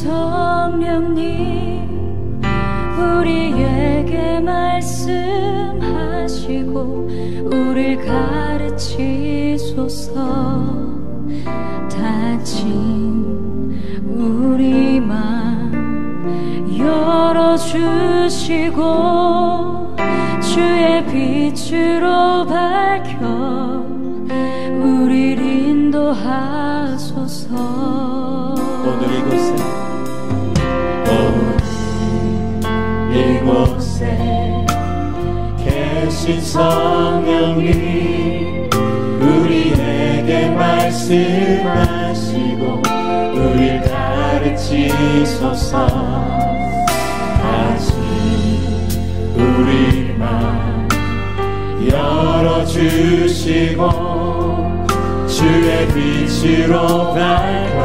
성령님 우리에게 말씀하시고 우릴 가르치소서. 다친 우리 맘 열어주시고 주의 빛으로 밝혀 우릴 인도하소서. 오늘 이곳에 곳에 계신 성령님 우리에게 말씀하시고 우릴 가르치소서. 다시 우리 맘 열어주시고 주의 빛으로 밝혀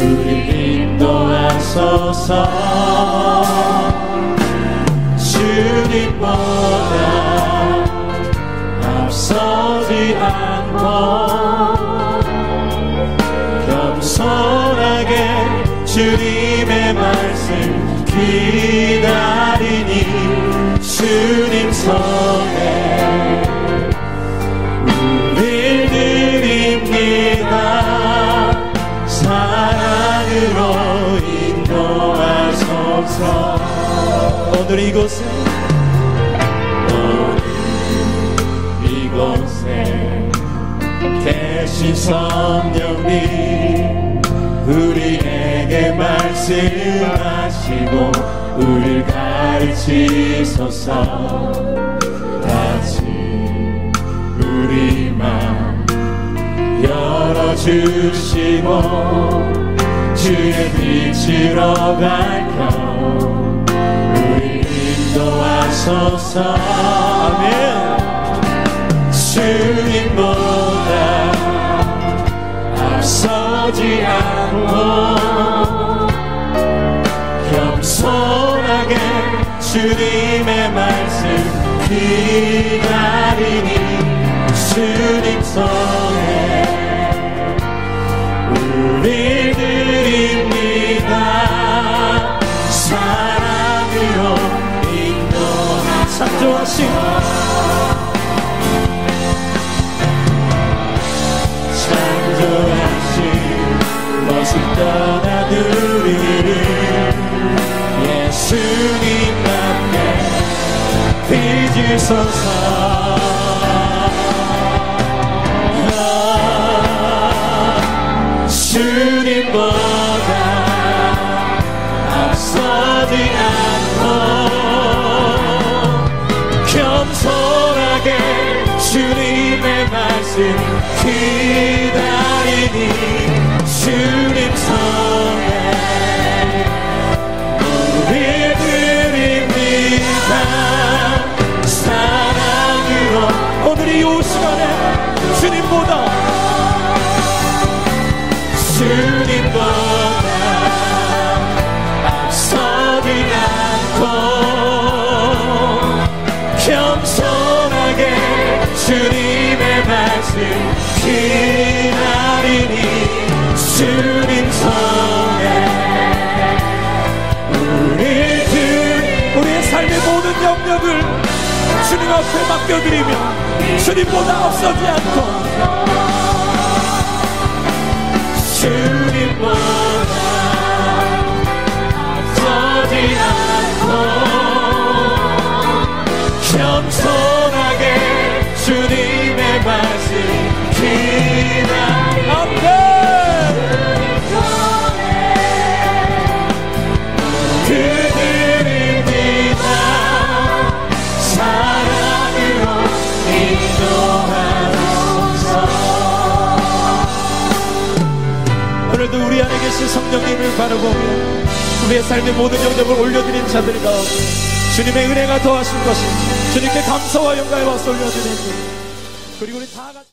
우리 인도하소서 주님보다 앞서지 않고 겸손하게 주님의 말씀 기다리니 주님 손에 우릴 드립니다. 사랑으로 인도하소서. 오늘 이곳에 성령님 우리에게 말씀하시고 우릴 가르치소서. 다시 우리 맘 열어주시고 주의 빛으로 밝혀 우리 인도하소서. 아멘. 주님보다 앞 서지 않고 겸손하게 주님의 말씀 기다리니 주님 손에 우리 드립니다 떠나드리는 예수님 앞에 빚으소서 아, 주님보다 앞서지 않고 겸손하게 주님의 말씀 영역을 주님 앞에 맡겨드리며 주님보다 앞서지 않고 주님보다 앞서지 않고 겸손하게 주님의 말씀 기다 우리의 삶의 모든 영역을 올려드린 자들 가운데 주님의 은혜가 더하신 것이 주님께 감사와 영광을 박수 올려드립니다 그리고 우리 다 같이